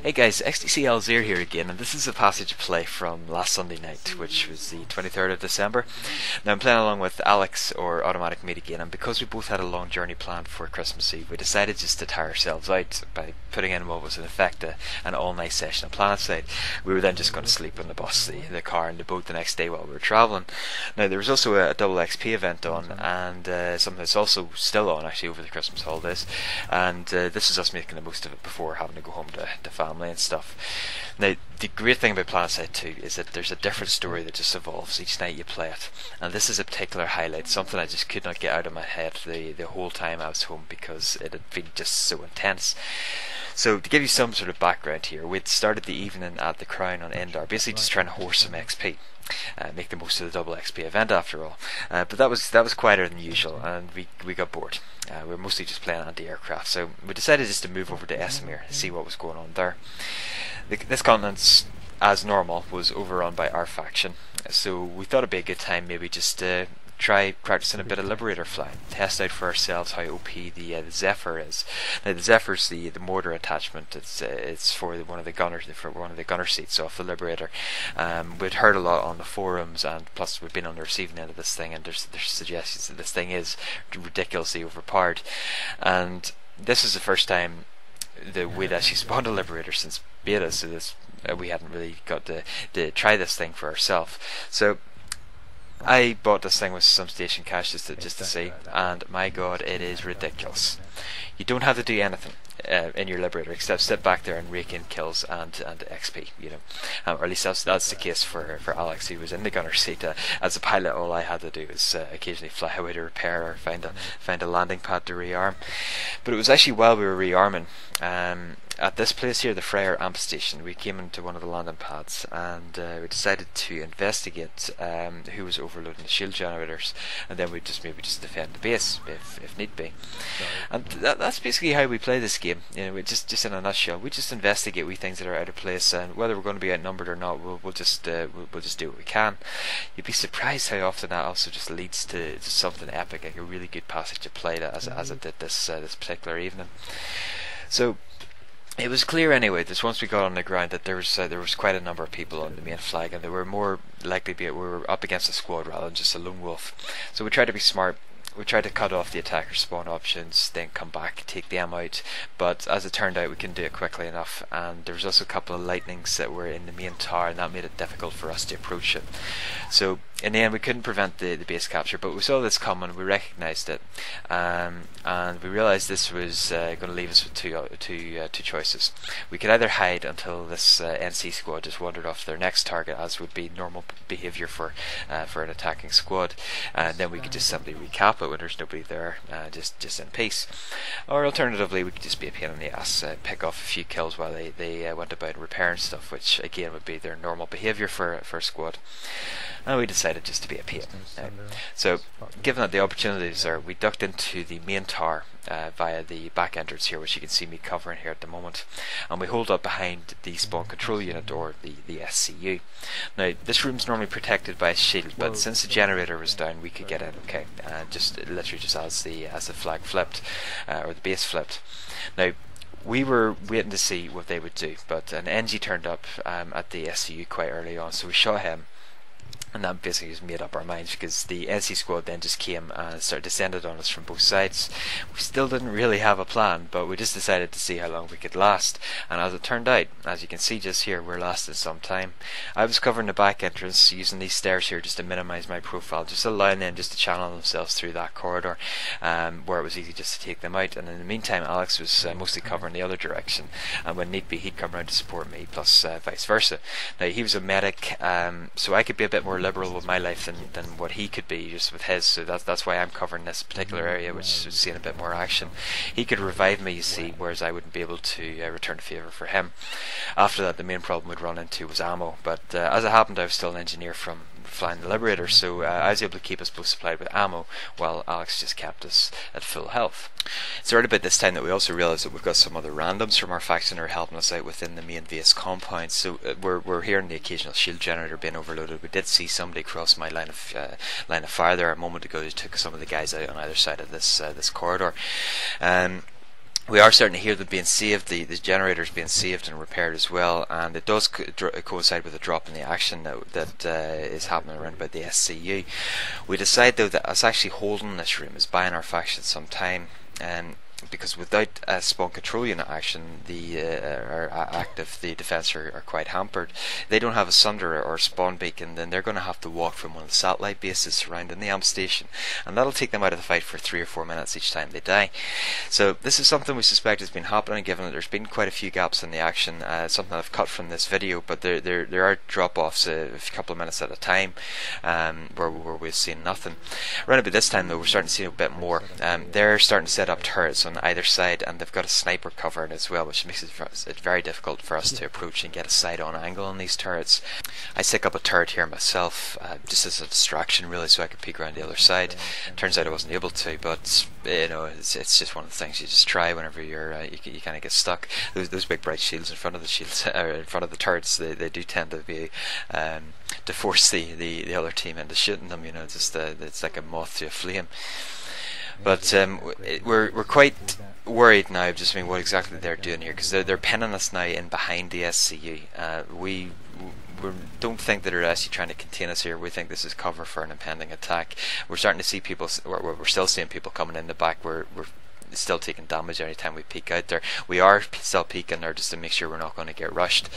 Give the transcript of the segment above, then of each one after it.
Hey guys, XDC Alzir here again, and this is a passage play from last Sunday night, which was the 23rd of December. Now I'm playing along with Alex or Automatic Meat again, and because we both had a long journey planned for Christmas Eve, we decided just to tire ourselves out by putting in what was in effect a, an all-night session on Planetside. We were then just going to sleep on the bus, the, the car, and the boat the next day while we were travelling. Now there was also a, a double XP event on, and uh, something that's also still on actually over the Christmas holidays, and uh, this is us making the most of it before having to go home to, to family and stuff. Now, the great thing about PlanetSide 2 is that there's a different story that just evolves each night you play it. And this is a particular highlight, something I just could not get out of my head the, the whole time I was home because it had been just so intense. So, to give you some sort of background here, we'd started the evening at the Crown on Indar, basically just trying to horse some XP. Uh, make the most of the double XP event after all. Uh, but that was that was quieter than usual, and we we got bored. Uh, we were mostly just playing anti-aircraft, so we decided just to move over to Esamir and see what was going on there. The, this continent, as normal, was overrun by our faction, so we thought it'd be a good time maybe just to try practicing a bit of Liberator flying, test out for ourselves how OP the uh, the Zephyr is. Now the Zephyr's the the mortar attachment. It's uh, it's for the, one of the gunners for one of the gunner seats off the Liberator. Um, we'd heard a lot on the forums, and plus we've been on the receiving end of this thing, and there's there's suggestions that this thing is ridiculously overpowered, and this is the first time that we'd actually spawned a Liberator since beta, so this uh, we hadn't really got to, to try this thing for ourselves. So I bought this thing with some station cash just to, just to see, and my god, it is ridiculous. You don't have to do anything uh, in your Liberator except sit back there and rake in kills and, and XP, you know. Um, or at least that's, that's the case for, for Alex, who was in the gunner seat. Uh, as a pilot, all I had to do was uh, occasionally fly away to repair or find a, find a landing pad to rearm. But it was actually while we were rearming, um, at this place here, the Freyr Amp Station, we came into one of the landing pads and uh, we decided to investigate um, who was overloading the shield generators, and then we just maybe just defend the base if, if need be. And that, that's basically how we play this game. You know, we just just in a nutshell, we just investigate we things that are out of place, and whether we're going to be outnumbered or not, we'll, we'll just uh, we'll, we'll, just do what we can. You'd be surprised how often that also just leads to, to something epic, like a really good passage to play, as mm-hmm. as it did this uh, this particular evening. So it was clear anyway that once we got on the ground that there was uh, there was quite a number of people on the main flag and they were more likely to be we were up against a squad rather than just a lone wolf. So we tried to be smart we tried to cut off the attacker spawn options, then come back, take them out, but as it turned out we couldn't do it quickly enough and there was also a couple of lightnings that were in the main tower and that made it difficult for us to approach it. So in the end we couldn't prevent the, the base capture but we saw this coming, we recognised it um, and we realised this was uh, going to leave us with two, uh, two, uh, two choices. We could either hide until this uh, NC squad just wandered off their next target as would be normal behaviour for, uh, for an attacking squad and then we could just simply recap it when there's nobody there, uh, just just in peace. Or alternatively, we could just be a pain in the ass, pick off a few kills while they they went about repairing stuff, which again would be their normal behaviour for for a squad. And we decided just to be a pain. so, given that the opportunities are, we ducked into the main tower uh, via the back entrance here, which you can see me covering here at the moment. And we holed up behind the spawn control unit or the, the SCU. Now, this room's normally protected by a shield, but since the generator was down, we could get in okay, uh, just literally just as the as the flag flipped uh, or the base flipped. Now, we were waiting to see what they would do, but an engy turned up um, at the SCU quite early on, so we shot him and that basically just made up our minds because the NC squad then just came and started descended on us from both sides. We still didn't really have a plan, but we just decided to see how long we could last. And as it turned out, as you can see just here, we're lasting some time. I was covering the back entrance using these stairs here just to minimize my profile, just allowing them just to channel themselves through that corridor um, where it was easy just to take them out. And in the meantime, Alex was uh, mostly covering the other direction, and when need be, he'd come around to support me, plus uh, vice versa. Now he was a medic, um, so I could be a bit more more liberal with my life than, than what he could be just with his. So that's that's why I'm covering this particular area, which is seeing a bit more action. He could revive me, you see, whereas I wouldn't be able to uh, return the favour for him. After that, the main problem we'd run into was ammo. But uh, as it happened, I was still an engineer from flying the Liberator, so uh, I was able to keep us both supplied with ammo while Alex just kept us at full health. It's right about this time that we also realised that we've got some other randoms from our faction are helping us out within the main base compound. So uh, we're we're hearing the occasional shield generator being overloaded. We did see somebody cross my line of uh, line of fire there a moment ago. Who took some of the guys out on either side of this uh, this corridor. Um, we are starting to hear them being saved, the, the generators being saved and repaired as well, and it does co- coincide with a drop in the action that, that uh, is happening around about the SCU. We decide though that us actually holding this room is buying our faction some time, and because without a spawn control unit action, the uh, active, the defense are, are, quite hampered. They don't have a Sunderer or spawn beacon, then they're going to have to walk from one of the satellite bases surrounding the amp station, and that'll take them out of the fight for three or four minutes each time they die. So this is something we suspect has been happening, given that there's been quite a few gaps in the action. Uh, something I've cut from this video, but there there, there are drop-offs a, a couple of minutes at a time, um, where where we've seen nothing. Around about this time though, we're starting to see a bit more. Um, they're starting to set up turrets on either side, and they've got a sniper covering as well, which makes it very difficult for us to approach and get a side-on angle on these turrets. I stick up a turret here myself, uh, just as a distraction, really, so I could peek around the other side. Turns out I wasn't able to, but you know, it's, it's just one of the things you just try whenever you're uh, you, you kind of get stuck. Those, those big bright shields in front of the shields, in front of the turrets, they, they do tend to be um, to force the, the, the other team into shooting them. You know, just uh, it's like a moth to a flame. But um, we're we're quite worried now. Just I mean, what exactly they're doing here because they're they're pinning us now in behind the SCU. Uh, we we don't think that they're actually trying to contain us here. We think this is cover for an impending attack. We're starting to see people. We're, we're still seeing people coming in the back. We're we're still taking damage every time we peek out there. We are still peeking there just to make sure we're not going to get rushed,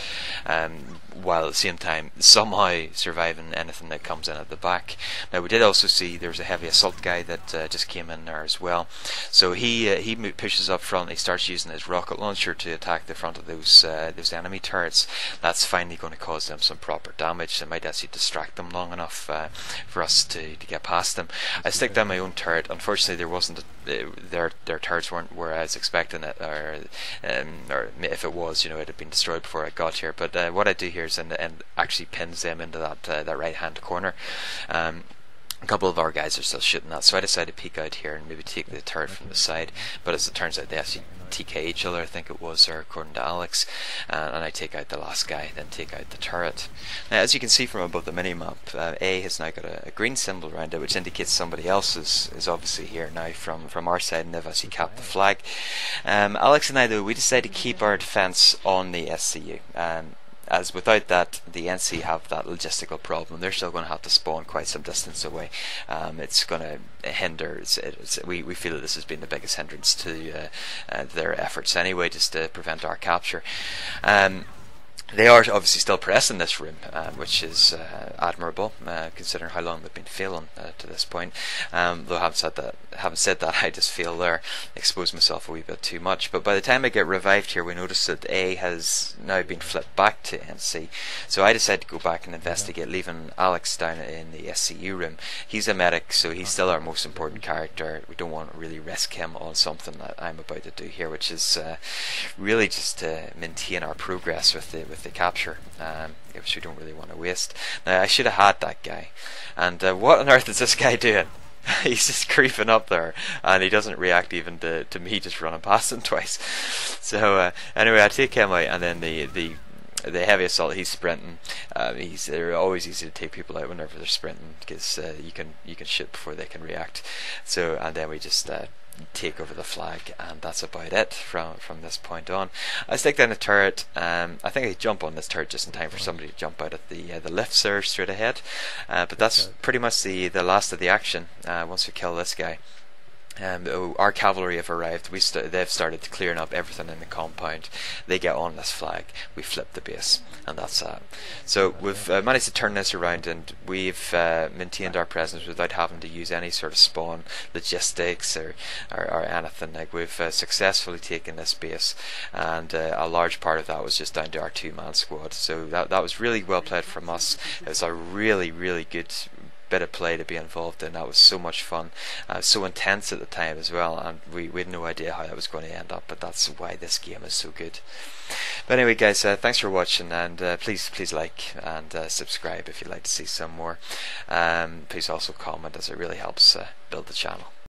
um, while at the same time somehow surviving anything that comes in at the back. Now we did also see there was a heavy assault guy that uh, just came in there as well. So he uh, he pushes up front. He starts using his rocket launcher to attack the front of those uh, those enemy turrets. That's finally going to cause them some proper damage. It might actually distract them long enough uh, for us to, to get past them. I stick down my own turret. Unfortunately, there wasn't a, uh, their their turrets weren't where I was expecting it, or um, or if it was, you know, it had been destroyed before I got here. But uh, what I do here is and, and actually pins them into that uh, that right hand corner. Um, a couple of our guys are still shooting that, so I decided to peek out here and maybe take the turret from the side. But as it turns out, they actually TK each other, I think it was, or according to Alex. Uh, and I take out the last guy, then take out the turret. Now, as you can see from above the minimap, uh, A has now got a, a, green symbol around it, which indicates somebody else is, is obviously here now from, from our side, and they've actually capped the flag. Um, Alex and I, though, we decided to keep our defense on the SCU. Um, as without that, the NC have that logistical problem. They're still going to have to spawn quite some distance away. Um, it's going to hinder. It's, it's, we we feel that this has been the biggest hindrance to uh, uh, their efforts anyway, just to prevent our capture. Um, they are obviously still pressing this room, uh, which is uh, admirable, uh, considering how long they've been failing uh, to this point. Um, though having said that, having said that, I just feel they're exposing myself a wee bit too much. But by the time I get revived here, we notice that A has now been flipped back to NC. So I decided to go back and investigate, leaving Alex down in the SCU room. He's a medic, so he's still our most important character. We don't want to really risk him on something that I'm about to do here, which is uh, really just to maintain our progress with the with the capture, um, which we don't really want to waste. Now, I should have had that guy. And uh, what on earth is this guy doing? He's just creeping up there, and he doesn't react even to, to me just running past him twice. So uh, anyway, I take him out, and then the the the heavy assault he's sprinting um, he's they're always easy to take people out whenever they're sprinting because uh, you can you can shoot before they can react so and then we just uh, take over the flag, and that's about it from from this point on. I stick down a turret. Um, I think I jump on this turret just in time for somebody to jump out of the uh, the lifts there straight ahead. Uh, but that's pretty much the the last of the action. Uh, once we kill this guy. Um, oh, our cavalry have arrived. We st- they've started clearing up everything in the compound. They get on this flag. We flip the base, and that's that. So we've uh, managed to turn this around, and we've uh, maintained our presence without having to use any sort of spawn logistics or or, or anything. Like we've uh, successfully taken this base, and uh, a large part of that was just down to our two-man squad. So that that was really well played from us. It was a really really good bit of play to be involved in. That was so much fun, uh, so intense at the time as well, and we, we had no idea how that was going to end up. But that's why this game is so good. But anyway, guys, uh, thanks for watching, and uh, please please like and uh, subscribe if you'd like to see some more. Um, please also comment, as it really helps uh, build the channel.